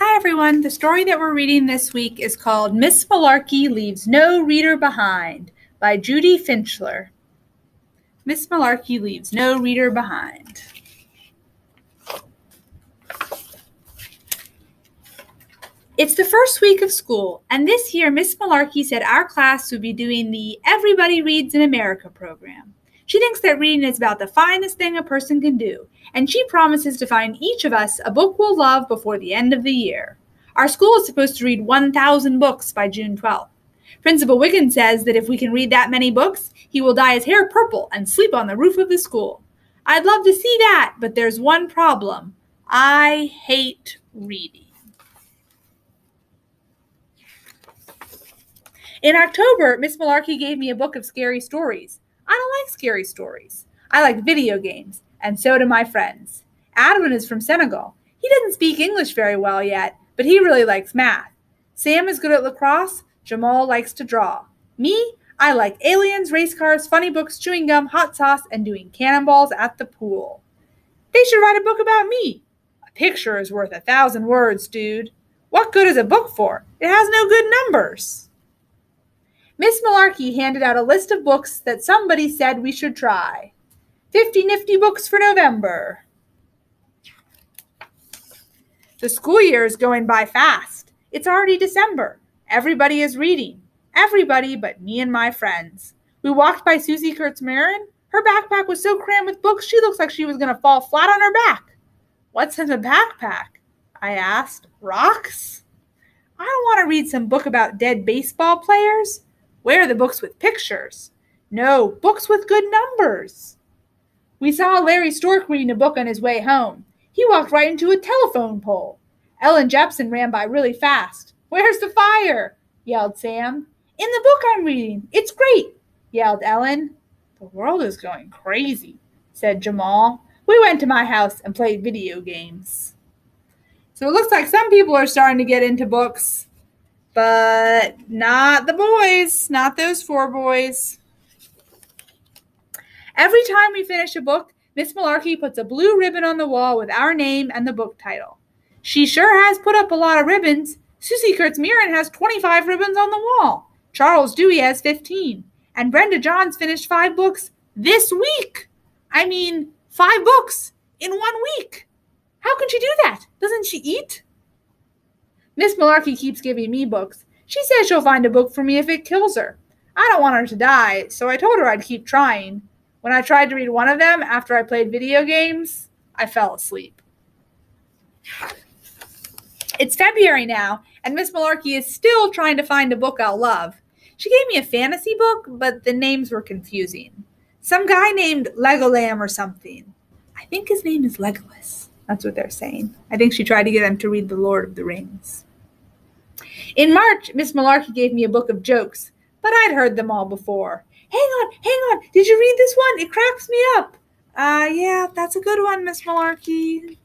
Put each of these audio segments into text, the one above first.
Hi, everyone. The story that we're reading this week is called Miss Malarkey Leaves No Reader Behind by Judy Finchler. Miss Malarkey Leaves No Reader Behind. It's the first week of school, and this year Miss Malarkey said our class would be doing the Everybody Reads in America program. She thinks that reading is about the finest thing a person can do, and she promises to find each of us a book we'll love before the end of the year. Our school is supposed to read 1,000 books by June 12th. Principal Wiggins says that if we can read that many books, he will dye his hair purple and sleep on the roof of the school. I'd love to see that, but there's one problem. I hate reading. In October, Miss Malarkey gave me a book of scary stories. Like scary stories. I like video games, and so do my friends. Adwin is from Senegal. He doesn't speak English very well yet, but he really likes math. Sam is good at lacrosse. Jamal likes to draw. Me, I like aliens, race cars, funny books, chewing gum, hot sauce, and doing cannonballs at the pool. They should write a book about me. A picture is worth a thousand words, dude. What good is a book for? It has no good numbers. Miss Malarkey handed out a list of books that somebody said we should try. Fifty nifty books for November. The school year is going by fast. It's already December. Everybody is reading. Everybody but me and my friends. We walked by Susie Kurtz Marin. Her backpack was so crammed with books, she looks like she was going to fall flat on her back. What's in the backpack? I asked. Rocks? I don't want to read some book about dead baseball players. Where are the books with pictures? No, books with good numbers. We saw Larry Stork reading a book on his way home. He walked right into a telephone pole. Ellen Jepson ran by really fast. Where's the fire? yelled Sam. In the book I'm reading. It's great, yelled Ellen. The world is going crazy, said Jamal. We went to my house and played video games. So it looks like some people are starting to get into books but not the boys, not those four boys. Every time we finish a book, Miss Malarkey puts a blue ribbon on the wall with our name and the book title. She sure has put up a lot of ribbons. Susie Kurtz Mirren has 25 ribbons on the wall. Charles Dewey has 15. And Brenda Johns finished five books this week. I mean, five books in one week. How can she do that? Doesn't she eat? Miss Malarkey keeps giving me books. She says she'll find a book for me if it kills her. I don't want her to die, so I told her I'd keep trying. When I tried to read one of them after I played video games, I fell asleep. It's February now, and Miss Malarkey is still trying to find a book I'll love. She gave me a fantasy book, but the names were confusing. Some guy named Legolam or something. I think his name is Legolas. That's what they're saying. I think she tried to get them to read The Lord of the Rings. In March, Miss Malarkey gave me a book of jokes, but I'd heard them all before. Hang on, hang on. Did you read this one? It cracks me up. Uh, yeah, that's a good one, Miss Malarkey.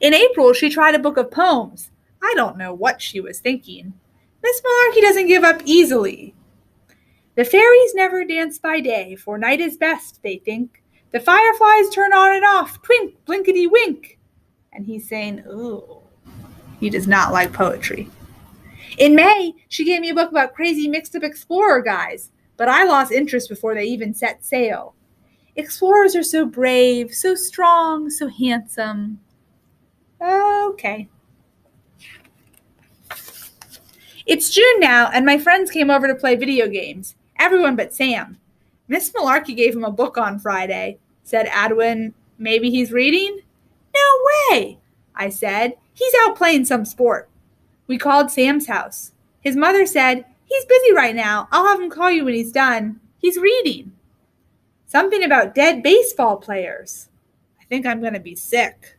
In April, she tried a book of poems. I don't know what she was thinking. Miss Malarkey doesn't give up easily. The fairies never dance by day, for night is best, they think. The fireflies turn on and off, twink, blinkety wink. And he's saying, ooh. He does not like poetry. In May, she gave me a book about crazy mixed up explorer guys, but I lost interest before they even set sail. Explorers are so brave, so strong, so handsome. Okay. It's June now, and my friends came over to play video games. Everyone but Sam. Miss Malarkey gave him a book on Friday, said Adwin. Maybe he's reading? No way, I said. He's out playing some sport. We called Sam's house. His mother said, He's busy right now. I'll have him call you when he's done. He's reading. Something about dead baseball players. I think I'm going to be sick.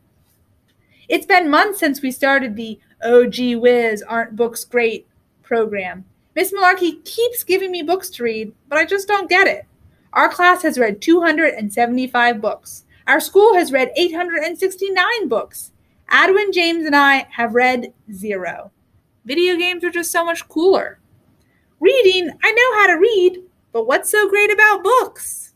It's been months since we started the Oh Whiz, Aren't Books Great program. Miss Malarkey keeps giving me books to read, but I just don't get it. Our class has read 275 books. Our school has read 869 books. Adwin, James, and I have read zero. Video games are just so much cooler. Reading, I know how to read, but what's so great about books?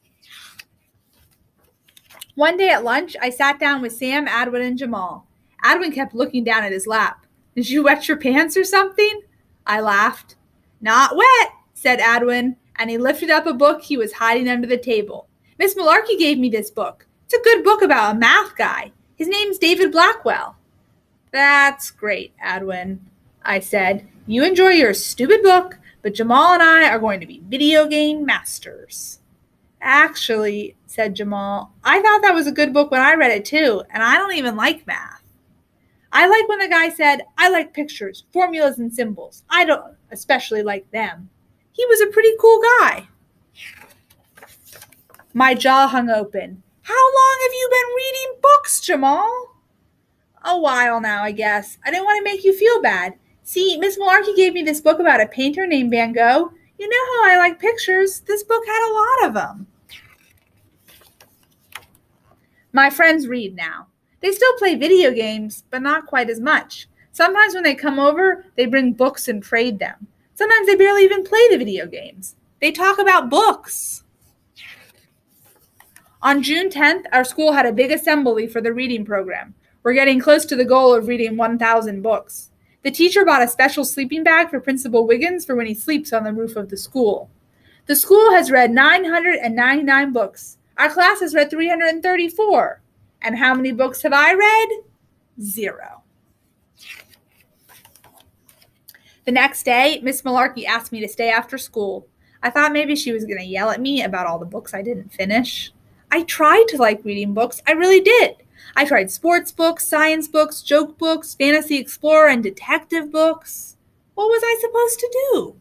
One day at lunch, I sat down with Sam, Adwin, and Jamal. Adwin kept looking down at his lap. Did you wet your pants or something? I laughed. Not wet, said Adwin, and he lifted up a book he was hiding under the table. Miss Malarkey gave me this book. It's a good book about a math guy. His name's David Blackwell. That's great, Adwin, I said. You enjoy your stupid book, but Jamal and I are going to be video game masters. Actually, said Jamal, I thought that was a good book when I read it too, and I don't even like math. I like when the guy said, I like pictures, formulas, and symbols. I don't especially like them. He was a pretty cool guy. My jaw hung open. How long have you been reading books, Jamal? A while now, I guess. I didn't want to make you feel bad. See, Miss Malarkey gave me this book about a painter named Van Gogh. You know how I like pictures. This book had a lot of them. My friends read now. They still play video games, but not quite as much. Sometimes when they come over, they bring books and trade them. Sometimes they barely even play the video games. They talk about books. On June 10th, our school had a big assembly for the reading program. We're getting close to the goal of reading 1,000 books. The teacher bought a special sleeping bag for Principal Wiggins for when he sleeps on the roof of the school. The school has read 999 books. Our class has read 334. And how many books have I read? Zero. The next day, Miss Malarkey asked me to stay after school. I thought maybe she was going to yell at me about all the books I didn't finish. I tried to like reading books, I really did. I tried sports books, science books, joke books, fantasy explorer, and detective books. What was I supposed to do?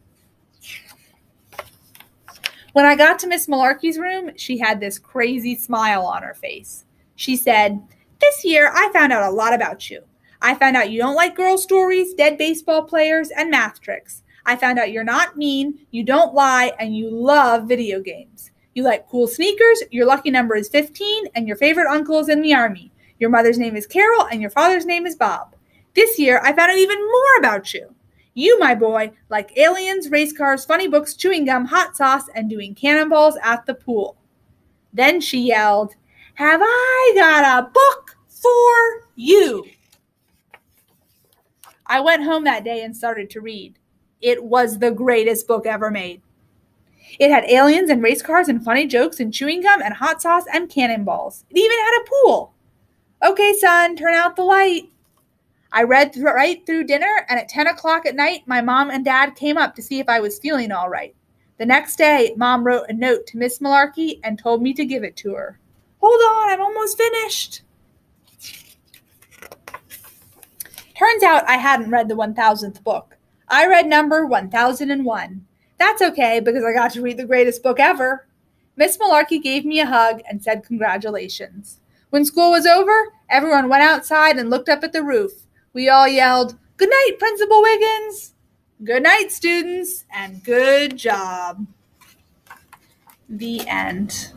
When I got to Miss Malarkey's room, she had this crazy smile on her face. She said, This year I found out a lot about you. I found out you don't like girl stories, dead baseball players, and math tricks. I found out you're not mean, you don't lie, and you love video games. You like cool sneakers, your lucky number is 15, and your favorite uncle is in the army. Your mother's name is Carol, and your father's name is Bob. This year I found out even more about you. You, my boy, like aliens, race cars, funny books, chewing gum, hot sauce, and doing cannonballs at the pool. Then she yelled, have I got a book for you? I went home that day and started to read. It was the greatest book ever made. It had aliens and race cars and funny jokes and chewing gum and hot sauce and cannonballs. It even had a pool. Okay, son, turn out the light. I read th- right through dinner, and at 10 o'clock at night, my mom and dad came up to see if I was feeling all right. The next day, mom wrote a note to Miss Malarkey and told me to give it to her. Hold on, I'm almost finished. Turns out I hadn't read the 1000th book. I read number 1001. That's okay because I got to read the greatest book ever. Miss Malarkey gave me a hug and said congratulations. When school was over, everyone went outside and looked up at the roof. We all yelled, Good night, Principal Wiggins! Good night, students, and good job. The end.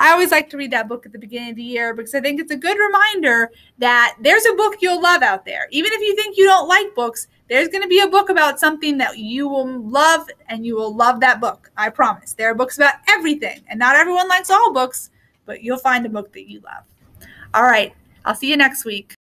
I always like to read that book at the beginning of the year because I think it's a good reminder that there's a book you'll love out there. Even if you think you don't like books, there's going to be a book about something that you will love and you will love that book. I promise. There are books about everything, and not everyone likes all books, but you'll find a book that you love. All right. I'll see you next week.